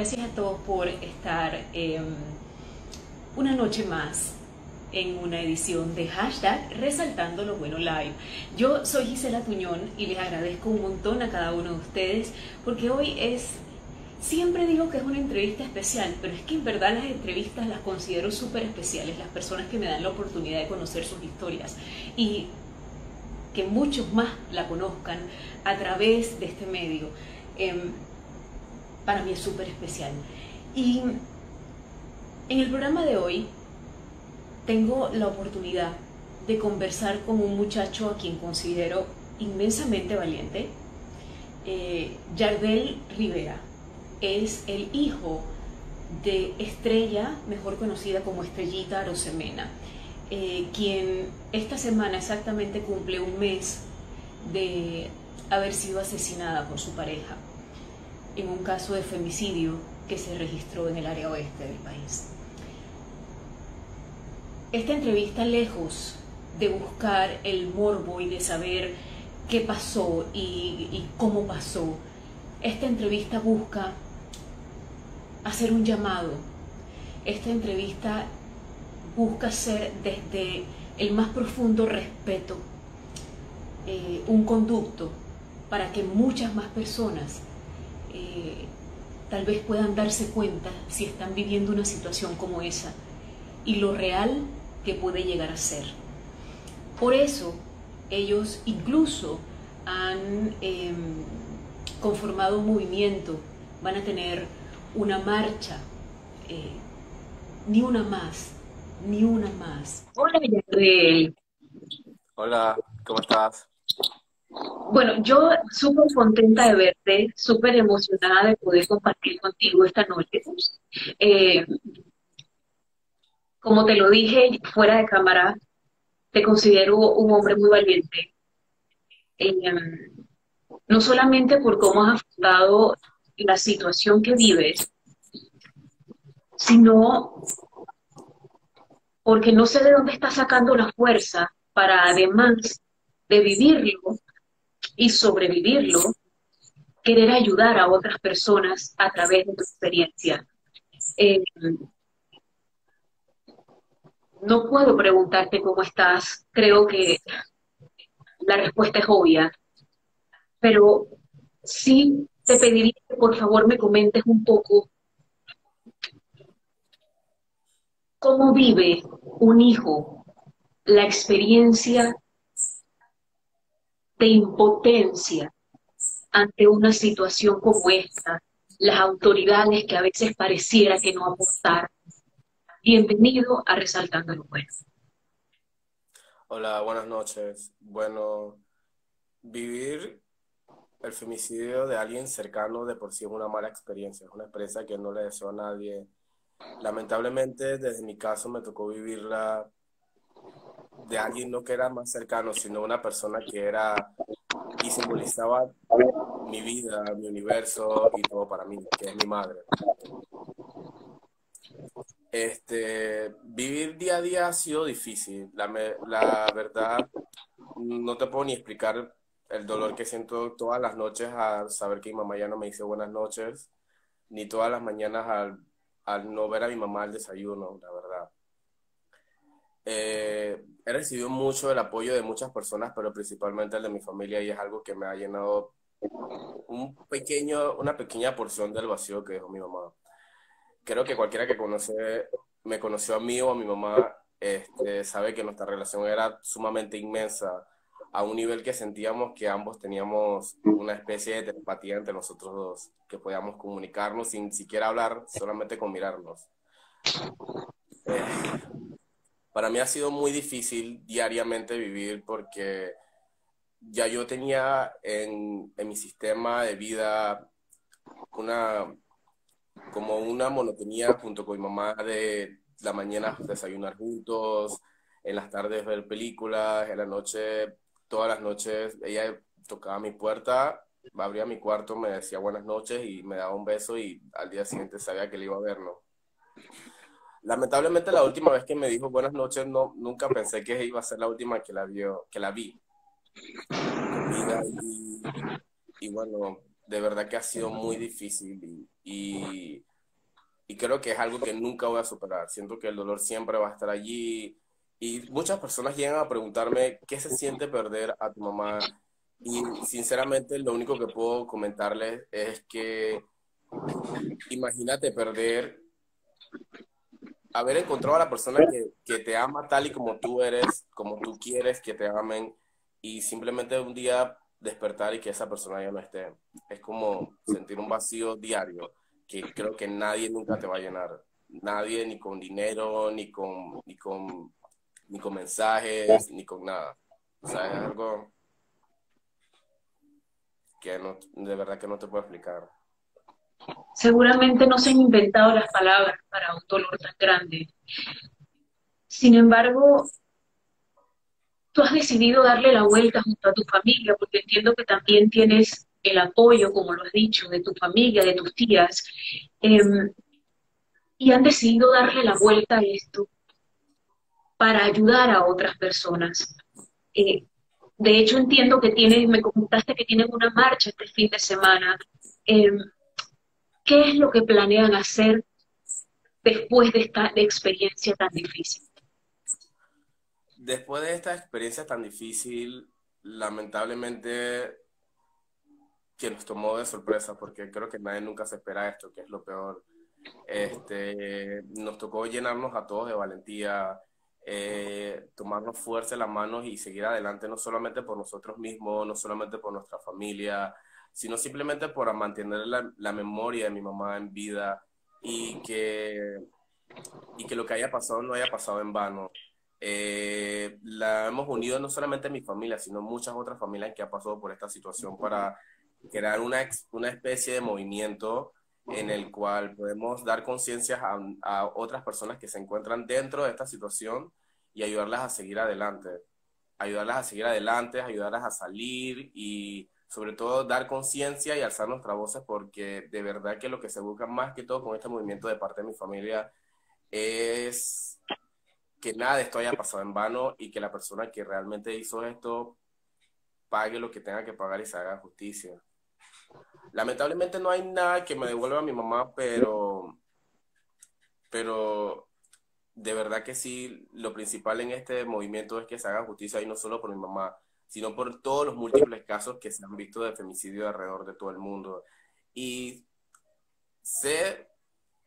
Gracias a todos por estar em, una noche más en una edición de hashtag Resaltando lo Bueno Live. Yo soy Gisela Tuñón y les agradezco un montón a cada uno de ustedes porque hoy es, siempre digo que es una entrevista especial, pero es que en verdad las entrevistas las considero súper especiales, las personas que me dan la oportunidad de conocer sus historias y que muchos más la conozcan a través de este medio. Em, para mí es súper especial. Y en el programa de hoy tengo la oportunidad de conversar con un muchacho a quien considero inmensamente valiente. Eh, Yardel Rivera es el hijo de Estrella, mejor conocida como Estrellita Arosemena, eh, quien esta semana exactamente cumple un mes de haber sido asesinada por su pareja en un caso de femicidio que se registró en el área oeste del país. Esta entrevista, lejos de buscar el morbo y de saber qué pasó y, cómo pasó, esta entrevista busca hacer un llamado. Esta entrevista busca ser desde el más profundo respeto eh, un conducto para que muchas más personas eh, tal vez puedan darse cuenta si están viviendo una situación como esa y lo real que puede llegar a ser. Por eso ellos incluso han em, conformado un movimiento, van a tener una marcha, eh, ni una más, ni una más. Hola. Hola, ¿cómo estás? Bueno, yo súper contenta de verte, súper emocionada de poder compartir contigo esta noche. Eh, como te lo dije fuera de cámara, te considero un hombre muy valiente. Eh, no solamente por cómo has afrontado la situación que vives, sino porque no sé de dónde estás sacando la fuerza para además de vivirlo, y sobrevivirlo, querer ayudar a otras personas a través de tu experiencia. Eh, no puedo preguntarte cómo estás, creo que la respuesta es obvia, pero sí te pediría que por favor me comentes un poco cómo vive un hijo la experiencia de impotencia ante una situación como esta, las autoridades que a veces pareciera que no aportaron. Bienvenido a Resaltando lo Bueno. Hola, buenas noches. Bueno, vivir el femicidio de alguien cercano de por sí es una mala experiencia, es una experiencia que no le deseo a nadie. Lamentablemente, desde mi caso me tocó vivirla de alguien no que era más cercano, sino una persona que era y simbolizaba mi vida, mi universo y todo para mí, que es mi madre. Este, vivir día a día ha sido difícil. La, la verdad, no te puedo ni explicar el dolor que siento todas las noches al saber que mi mamá ya no me dice buenas noches, ni todas las mañanas al, al no ver a mi mamá al desayuno, la verdad. Eh, he recibido mucho el apoyo de muchas personas, pero principalmente el de mi familia y es algo que me ha llenado un pequeño, una pequeña porción del vacío que dejó mi mamá. Creo que cualquiera que conoce, me conoció a mí o a mi mamá este, sabe que nuestra relación era sumamente inmensa, a un nivel que sentíamos que ambos teníamos una especie de telepatía entre nosotros dos, que podíamos comunicarnos sin siquiera hablar, solamente con mirarnos. Eh, para mí ha sido muy difícil diariamente vivir porque ya yo tenía en, mi sistema de vida una como una monotonía junto con mi mamá de la mañana desayunar juntos, en las tardes ver películas, en la noche, todas las noches ella tocaba mi puerta, abría mi cuarto, me decía buenas noches y me daba un beso y al día siguiente sabía que le iba a ver, ¿no? Lamentablemente la última vez que me dijo buenas noches, no, nunca pensé que iba a ser la última que la, vio, que la vi. Y, bueno, de verdad que ha sido muy difícil y, creo que es algo que nunca voy a superar. Siento que el dolor siempre va a estar allí y muchas personas llegan a preguntarme qué se siente perder a tu mamá. Y sinceramente lo único que puedo comentarles es que imagínate perder, haber encontrado a la persona que, que te ama tal y como tú eres, como tú quieres que te amen, y simplemente un día despertar y que esa persona ya no esté. Es como sentir un vacío diario que creo que nadie nunca te va a llenar. Nadie, ni con dinero, ni con, ni con ni con mensajes, ni con nada. O sea, es algo que no, de verdad que no te puedo explicar. Seguramente no se han inventado las palabras para un dolor tan grande. Sin embargo, tú has decidido darle la vuelta junto a tu familia, porque entiendo que también tienes el apoyo, como lo has dicho, de tu familia, de tus tías, em, y han decidido darle la vuelta a esto para ayudar a otras personas. Eh, de hecho, entiendo que tienes, me comentaste que tienen una marcha este fin de semana. Em, ¿Qué es lo que planean hacer después de esta experiencia tan difícil? Después de esta experiencia tan difícil, lamentablemente que nos tomó de sorpresa, porque creo que nadie nunca se espera esto, que es lo peor. Este, nos tocó llenarnos a todos de valentía, eh, tomarnos fuerza en las manos y seguir adelante, no solamente por nosotros mismos, no solamente por nuestra familia, sino simplemente por mantener la, memoria de mi mamá en vida y que, y que lo que haya pasado no haya pasado en vano. Eh, la hemos unido no solamente mi familia, sino muchas otras familias que han pasado por esta situación para crear una, una especie de movimiento en el cual podemos dar conciencia a, otras personas que se encuentran dentro de esta situación y ayudarlas a seguir adelante. Ayudarlas a seguir adelante, ayudarlas a salir y sobre todo dar conciencia y alzar nuestras voces porque de verdad que lo que se busca más que todo con este movimiento de parte de mi familia es que nada de esto haya pasado en vano y que la persona que realmente hizo esto pague lo que tenga que pagar y se haga justicia. Lamentablemente no hay nada que me devuelva a mi mamá, pero, pero de verdad que sí, lo principal en este movimiento es que se haga justicia y no solo por mi mamá, sino por todos los múltiples casos que se han visto de femicidio alrededor de todo el mundo. Y sé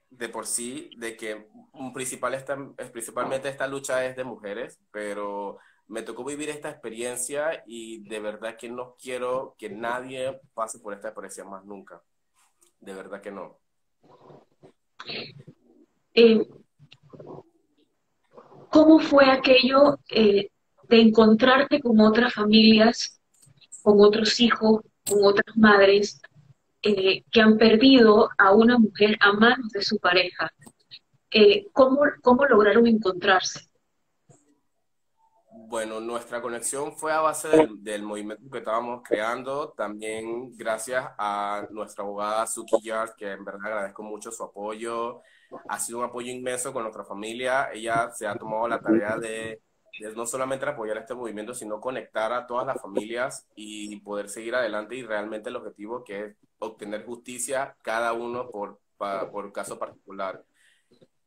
de por sí de que principal esta, principalmente esta lucha es de mujeres, pero me tocó vivir esta experiencia y de verdad que no quiero que nadie pase por esta experiencia más nunca. De verdad que no. Eh, ¿Cómo fue aquello eh, de encontrarte con otras familias, con otros hijos, con otras madres eh, que han perdido a una mujer a manos de su pareja? ¿cómo, ¿Cómo lograron encontrarse? Bueno, nuestra conexión fue a base del, movimiento que estábamos creando, también gracias a nuestra abogada Suki Yard, que en verdad agradezco mucho su apoyo. Ha sido un apoyo inmenso con nuestra familia. Ella se ha tomado la tarea de, no solamente apoyar este movimiento, sino conectar a todas las familias y poder seguir adelante y realmente el objetivo que es obtener justicia cada uno por, por caso particular.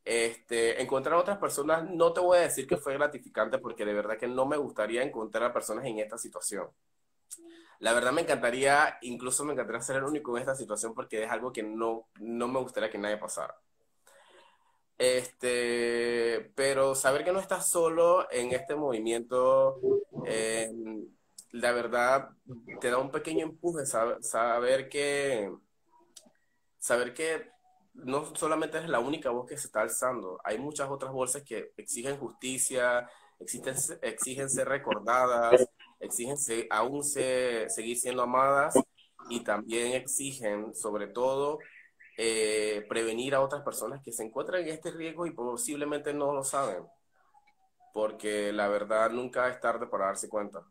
Este, encontrar a otras personas, no te voy a decir que fue gratificante porque de verdad que no me gustaría encontrar a personas en esta situación. La verdad me encantaría, incluso me encantaría ser el único en esta situación porque es algo que no, no me gustaría que nadie pasara. Este, pero saber que no estás solo en este movimiento, eh, la verdad te da un pequeño empuje, saber que, saber que no solamente es la única voz que se está alzando, hay muchas otras voces que exigen justicia, exigen, exigen ser recordadas, exigen aún seguir siendo amadas y también exigen, sobre todo, eh, prevenir a otras personas que se encuentran en este riesgo y posiblemente no lo saben, porque la verdad nunca es tarde para darse cuenta.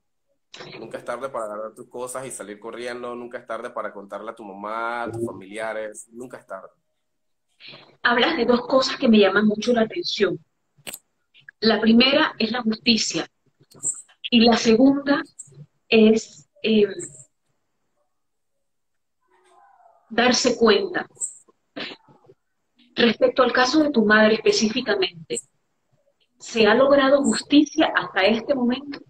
Nunca es tarde para dar tus cosas y salir corriendo, nunca es tarde para contarle a tu mamá, a tus familiares, nunca es tarde hablas de dos cosas que me llaman mucho la atención. La primera es la justicia y la segunda es em, darse cuenta. Respecto al caso de tu madre específicamente, ¿se ha logrado justicia hasta este momento?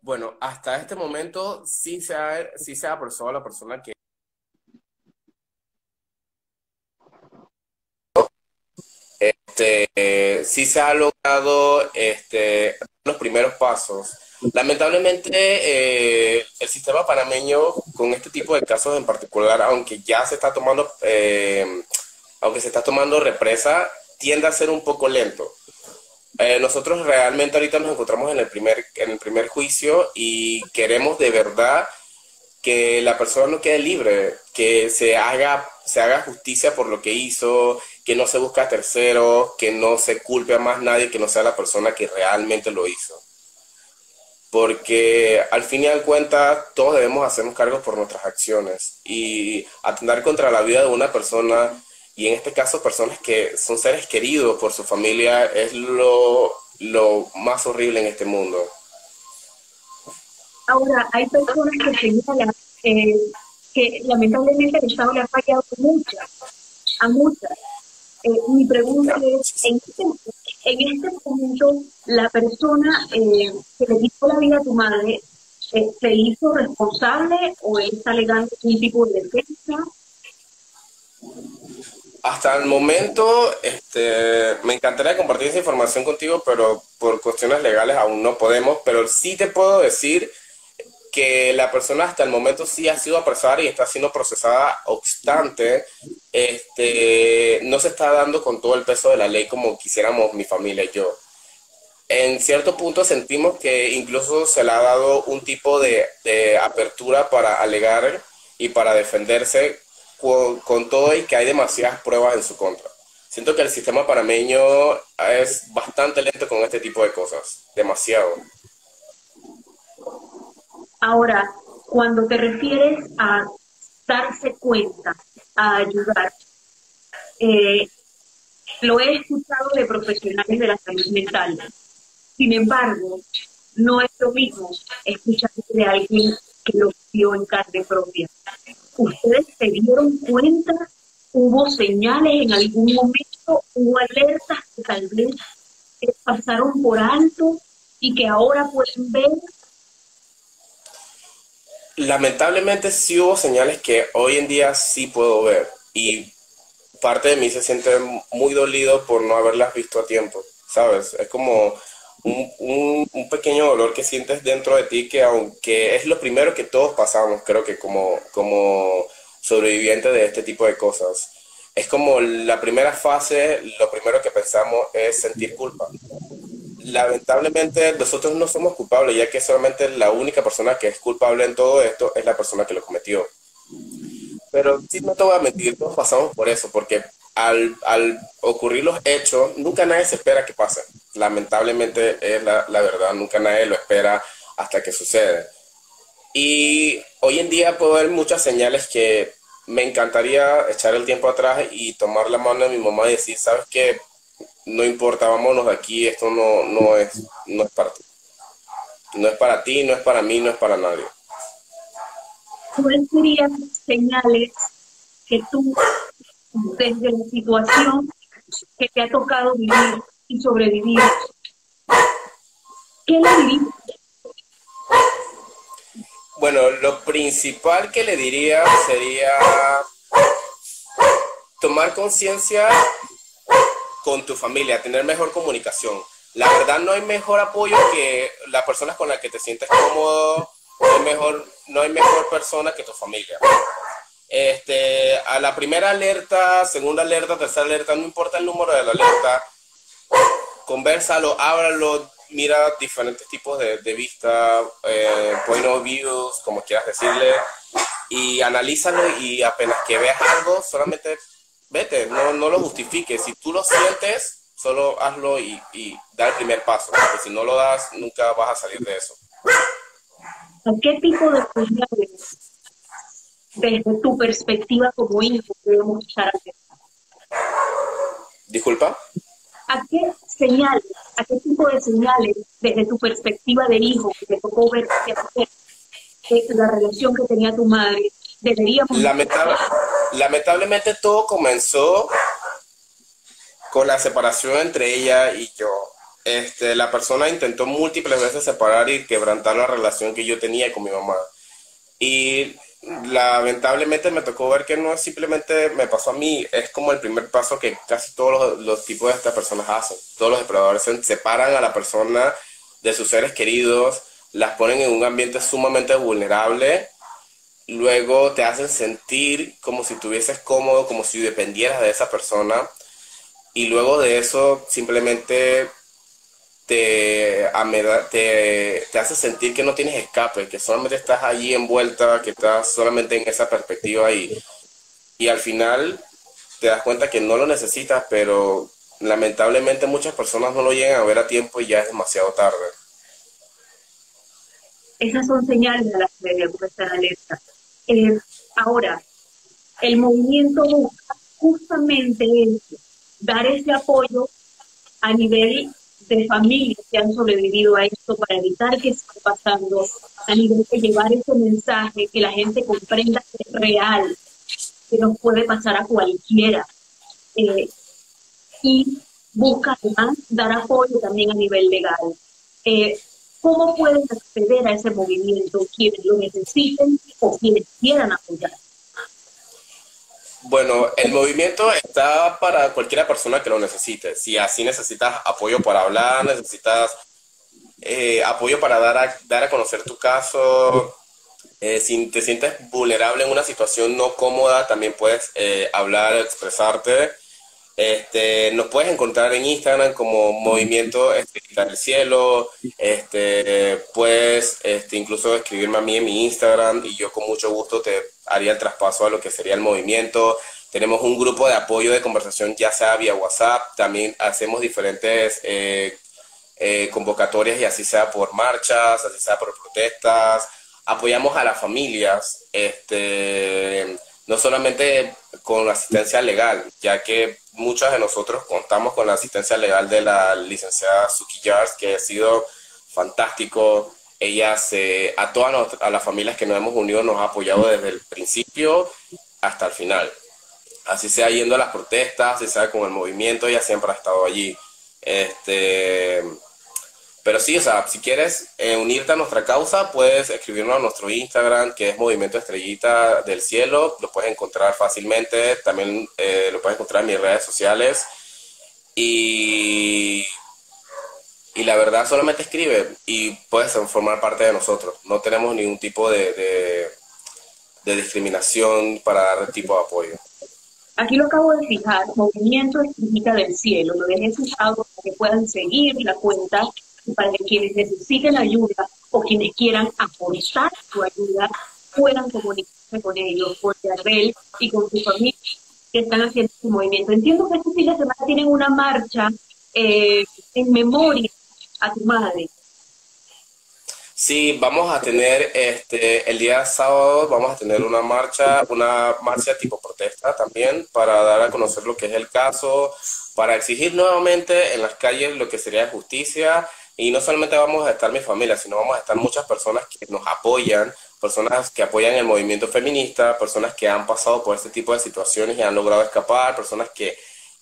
Bueno, hasta este momento sí se ha, sí se ha apresado a la persona que este, sí se ha logrado este, los primeros pasos. Lamentablemente, eh, el sistema panameño con este tipo de casos en particular, aunque ya se está tomando, eh, aunque se está tomando represa, tiende a ser un poco lento. Eh, nosotros realmente ahorita nos encontramos en el primer, en el primer juicio y queremos de verdad que la persona no quede libre, que se haga, se haga justicia por lo que hizo, que no se busque a tercero, que no se culpe a más nadie que no sea la persona que realmente lo hizo. Porque al fin y al cuenta todos debemos hacernos cargo por nuestras acciones y atender contra la vida de una persona y en este caso personas que son seres queridos por su familia es lo, más horrible en este mundo. Ahora, hay personas que señalan eh, que lamentablemente el Estado le ha fallado a muchas, a muchas. Eh, mi pregunta es, ¿en este, en este momento la persona eh, que le quitó la vida a tu madre se hizo responsable o está alegando un tipo de defensa? Hasta el momento, este, me encantaría compartir esa información contigo, pero por cuestiones legales aún no podemos. Pero sí te puedo decir que la persona hasta el momento sí ha sido apresada y está siendo procesada obstante, este, no se está dando con todo el peso de la ley como quisiéramos mi familia y yo. En cierto punto sentimos que incluso se le ha dado un tipo de, de apertura para alegar y para defenderse con, todo y que hay demasiadas pruebas en su contra. Siento que el sistema panameño es bastante lento con este tipo de cosas, demasiado. Ahora, cuando te refieres a darse cuenta, a ayudar, eh, lo he escuchado de profesionales de la salud mental. Sin embargo, no es lo mismo escuchar de alguien que lo vio en carne propia ustedes se dieron cuenta, hubo señales en algún momento, hubo alertas que tal vez pasaron por alto y que ahora pueden ver. Lamentablemente sí hubo señales que hoy en día sí puedo ver y parte de mí se siente muy dolido por no haberlas visto a tiempo, ¿sabes? Es como un, un, pequeño dolor que sientes dentro de ti que aunque es lo primero que todos pasamos, creo que como, como sobrevivientes de este tipo de cosas, es como la primera fase, lo primero que pensamos es sentir culpa. Lamentablemente nosotros no somos culpables, ya que solamente la única persona que es culpable en todo esto es la persona que lo cometió. Pero sí, no te voy a mentir, todos pasamos por eso, porque al, al ocurrir los hechos, nunca nadie se espera que pase lamentablemente es la, verdad, nunca nadie lo espera hasta que sucede. Y hoy en día puedo ver muchas señales que me encantaría echar el tiempo atrás y tomar la mano de mi mamá y decir, sabes qué, no importa, vámonos de aquí, esto no, no, es, no es para ti. No es para ti, no es para mí, no es para nadie. ¿Cuáles serían señales que tú, desde la situación que te ha tocado vivir, y sobrevivir. ¿Qué le diría? Bueno, lo principal que le diría sería tomar conciencia con tu familia, tener mejor comunicación. La verdad no hay mejor apoyo que las personas con las que te sientes cómodo, no hay mejor, no hay mejor persona que tu familia. Este, a la primera alerta, segunda alerta, tercera alerta, no importa el número de la alerta, conversalo, ábralo, mira diferentes tipos de, de vista, eh, point of views, como quieras decirle, y analízalo y apenas que veas algo, solamente vete, no, no lo justifiques. Si tú lo sientes, solo hazlo y, y da el primer paso, porque si no lo das, nunca vas a salir de eso. ¿Qué tipo de señales, desde tu perspectiva como hijo, debemos estar ¿Disculpa? ¿A qué señales, a qué tipo de señales, desde tu perspectiva de hijo, que te tocó ver la relación que tenía tu madre, Lamentable, lamentablemente todo comenzó con la separación entre ella y yo. Este, la persona intentó múltiples veces separar y quebrantar la relación que yo tenía con mi mamá. Y lamentablemente me tocó ver que no simplemente me pasó a mí, es como el primer paso que casi todos los, tipos de estas personas hacen. Todos los depredadores separan a la persona de sus seres queridos, las ponen en un ambiente sumamente vulnerable, luego te hacen sentir como si estuvieses cómodo, como si dependieras de esa persona, y luego de eso simplemente te, te, te, hace sentir que no tienes escape, que solamente estás allí envuelta, que estás solamente en esa perspectiva y, y al final te das cuenta que no lo necesitas, pero lamentablemente muchas personas no lo llegan a ver a tiempo y ya es demasiado tarde. Esas son señales a las que debemos estar alerta. Eh, ahora, el movimiento busca justamente dar ese apoyo a nivel de familias que han sobrevivido a esto para evitar que esté pasando, a nivel de llevar ese mensaje, que la gente comprenda que es real, que nos puede pasar a cualquiera. Eh, y busca además dar apoyo también a nivel legal. Eh, ¿Cómo pueden acceder a ese movimiento quienes lo necesiten o quienes quieran apoyar? Bueno, el movimiento está para cualquier persona que lo necesite. Si así necesitas apoyo para hablar, necesitas eh, apoyo para dar a, dar a conocer tu caso, eh, si te sientes vulnerable en una situación no cómoda, también puedes eh, hablar, expresarte. Este, nos puedes encontrar en Instagram como Movimiento Estrellita del Cielo. Este, puedes este, incluso escribirme a mí en mi Instagram y yo con mucho gusto te haría el traspaso a lo que sería el movimiento. Tenemos un grupo de apoyo de conversación, ya sea vía WhatsApp. También hacemos diferentes eh, eh, convocatorias, y así sea por marchas, así sea por protestas. Apoyamos a las familias. Este no solamente con asistencia legal, ya que muchos de nosotros contamos con la asistencia legal de la licenciada Suki Jars, que ha sido fantástico. Ella se, a todas a las familias que nos hemos unido nos ha apoyado desde el principio hasta el final. Así sea yendo a las protestas, así sea con el movimiento, ella siempre ha estado allí. Este, pero sí, o sea, si quieres eh, unirte a nuestra causa, puedes escribirnos a nuestro Instagram, que es Movimiento Estrellita del Cielo. Lo puedes encontrar fácilmente. También eh, lo puedes encontrar en mis redes sociales. Y, y la verdad, solamente escribe y puedes formar parte de nosotros. No tenemos ningún tipo de, de, discriminación para dar tipo de apoyo. Aquí lo acabo de fijar, Movimiento Estrellita del Cielo. Lo dejé fijado para que puedan seguir la cuenta para que quienes necesiten ayuda o quienes quieran aportar su ayuda puedan comunicarse con ellos, con Yarbel y con su familia que están haciendo su movimiento. Entiendo que este fin de semana tienen una marcha eh, en memoria a tu madre. Sí, vamos a tener este el día sábado vamos a tener una marcha, una marcha tipo protesta también para dar a conocer lo que es el caso, para exigir nuevamente en las calles lo que sería justicia y no solamente vamos a estar mi familia, sino vamos a estar muchas personas que nos apoyan, personas que apoyan el movimiento feminista, personas que han pasado por este tipo de situaciones y han logrado escapar, personas que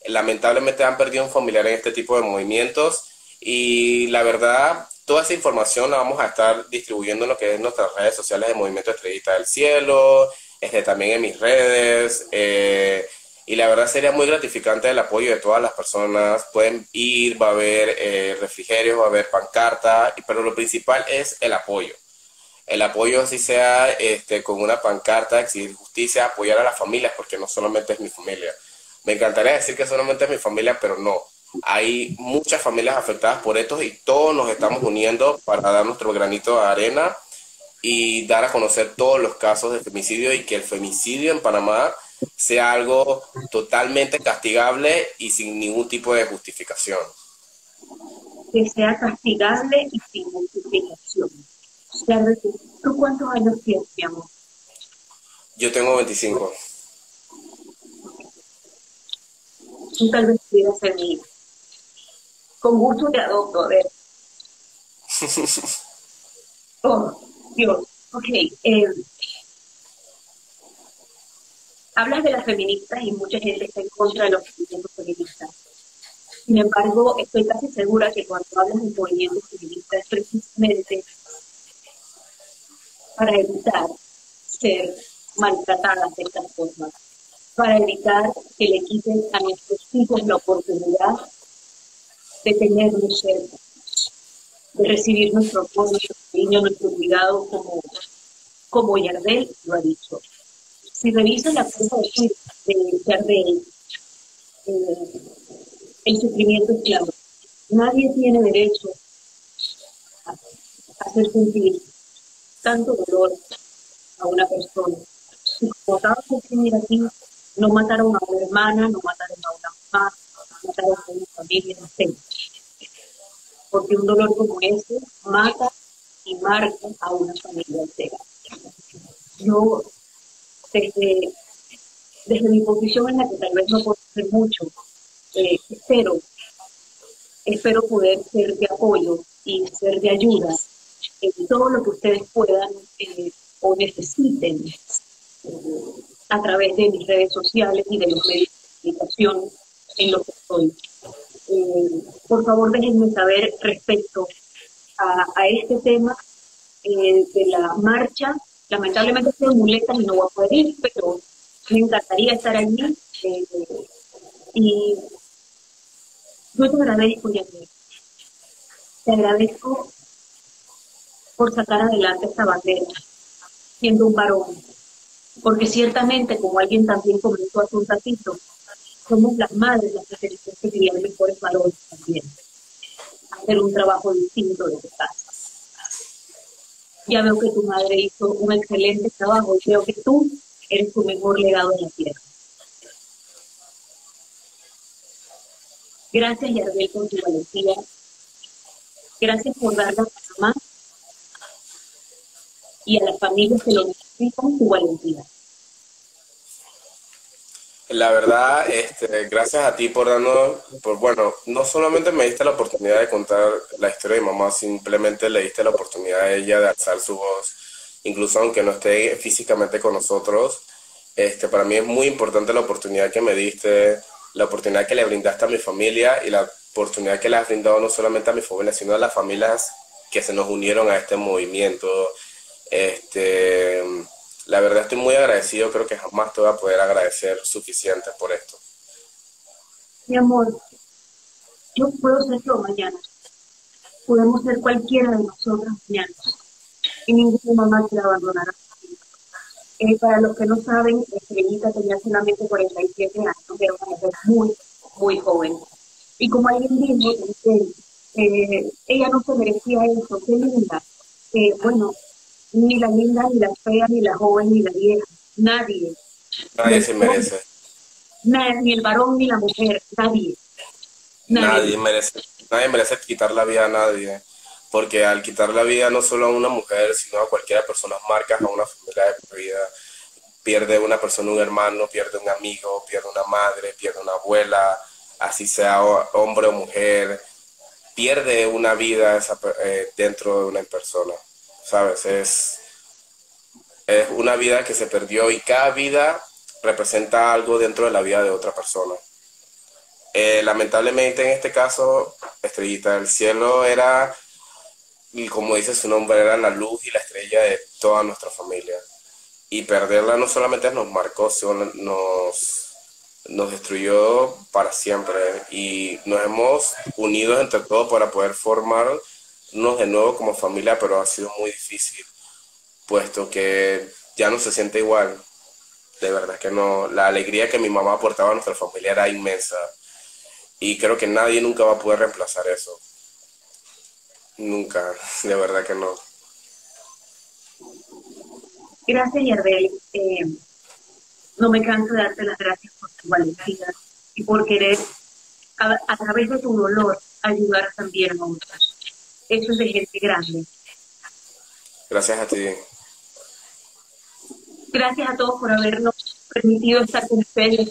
lamentablemente han perdido un familiar en este tipo de movimientos. Y la verdad, toda esa información la vamos a estar distribuyendo en lo que es nuestras redes sociales de Movimiento Estrellita del Cielo, este, también en mis redes. Eh, y la verdad sería muy gratificante el apoyo de todas las personas. Pueden ir, va a haber eh, refrigerios, va a haber pancarta, pero lo principal es el apoyo. El apoyo, si sea este, con una pancarta, exigir justicia, apoyar a las familias, porque no solamente es mi familia. Me encantaría decir que solamente es mi familia, pero no. Hay muchas familias afectadas por esto y todos nos estamos uniendo para dar nuestro granito de arena y dar a conocer todos los casos de femicidio y que el femicidio en Panamá sea algo totalmente castigable y sin ningún tipo de justificación. Que sea castigable y sin justificación. ¿Tú cuántos años tienes, mi amor? Yo tengo 25. Tú tal vez pudieras ser mi Con gusto te adopto, a ver. oh, Dios. Ok. Eh, hablas de las feministas y mucha gente está en contra de los movimientos feministas. Sin embargo, estoy casi segura que cuando hablas de movimientos feministas es precisamente para evitar ser maltratadas de esta forma, para evitar que le quiten a nuestros hijos la oportunidad de tenernos cerca, de recibir nuestro apoyo, nuestro cariño, nuestro cuidado, como, como Yardel lo ha dicho. Si revisan la cuenta de, de Yardel, eh, el sufrimiento es claro. Nadie tiene derecho a hacer sentir tanto dolor a una persona. Y como de aquí, no mataron a una hermana, no mataron a una mamá, no mataron a una familia, no sé. Porque un dolor como ese mata y marca a una familia entera. Yo, desde, desde mi posición en la que tal vez no puedo hacer mucho, eh, espero, espero poder ser de apoyo y ser de ayuda en todo lo que ustedes puedan eh, o necesiten eh, a través de mis redes sociales y de los medios de comunicación en lo que estoy. por favor, déjenme saber respecto a, este tema de la marcha. Lamentablemente estoy en muletas y no voy a poder ir, pero me encantaría estar allí y yo te agradezco, Yasmin. Te agradezco por sacar adelante esta bandera, siendo un varón. Porque ciertamente, como alguien también comentó hace un ratito, somos las madres las que tenemos que criar mejores valores también. Hacer un trabajo distinto de casa. Ya veo que tu madre hizo un excelente trabajo y creo que tú eres tu mejor legado en la tierra. Gracias, Yardel, por tu valentía. Gracias por darle a tu mamá y a las familias que lo necesitan tu valentía. La verdad, este, gracias a ti por darnos, por, bueno, no solamente me diste la oportunidad de contar la historia de mi mamá, simplemente le diste la oportunidad a ella de alzar su voz, incluso aunque no esté físicamente con nosotros. Este, para mí es muy importante la oportunidad que me diste la oportunidad que le brindaste a mi familia y la oportunidad que le has brindado no solamente a mi familia, sino a las familias que se nos unieron a este movimiento. Este, la verdad estoy muy agradecido, creo que jamás te voy a poder agradecer suficiente por esto. Mi amor, yo puedo ser yo mañana. Podemos ser cualquiera de nosotras mañana. Y ninguna mamá te abandonará. Eh, para los que no saben, Estrellita tenía solamente 47 años, era una mujer muy, muy joven. Y como alguien dijo, eh, ella no se merecía eso, qué linda. Eh, bueno, ni la linda, ni la fea, ni la joven, ni la vieja, nadie. Nadie se merece. ni el varón, ni la mujer, nadie. Nadie. merece, nadie merece quitar la vida a nadie porque al quitar la vida no solo a una mujer, sino a cualquiera persona, marcas a una familia de vida. Pierde una persona un hermano, pierde un amigo, pierde una madre, pierde una abuela, así sea hombre o mujer, pierde una vida eh, dentro de una persona, ¿sabes? Es, es una vida que se perdió y cada vida representa algo dentro de la vida de otra persona. Eh, lamentablemente en este caso, Estrellita del Cielo era y como dice su nombre, era la luz y la estrella de toda nuestra familia. Y perderla no solamente nos marcó, sino nos, nos destruyó para siempre. Y nos hemos unido entre todos para poder formarnos de nuevo como familia, pero ha sido muy difícil, puesto que ya no se siente igual. De verdad que no. La alegría que mi mamá aportaba a nuestra familia era inmensa. Y creo que nadie nunca va a poder reemplazar eso. Nunca, de verdad que no. Gracias, Yardel. Eh, no me canso de darte las gracias por tu valentía y por querer, a, través de tu dolor, ayudar también a otros. Eso es de gente grande. Gracias a ti. Gracias a todos por habernos permitido estar con ustedes.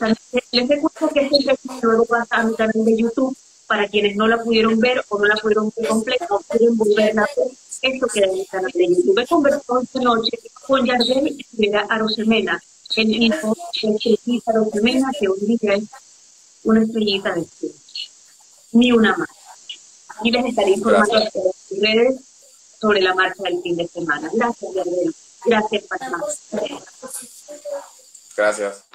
Les recuerdo que este video luego va a mi canal de YouTube para quienes no la pudieron ver o no la pudieron ver completa, pueden volverla a ver. Esto queda en el canal de YouTube. He conversado esta noche con Yardel y Arosemena, el hijo de Cícero Mena, que hoy día es una estrellita de cielo. Ni una más. Y les estaré informando en redes sobre la marcha del fin de semana. Gracias, Gabriel. Gracias, Patma. Gracias.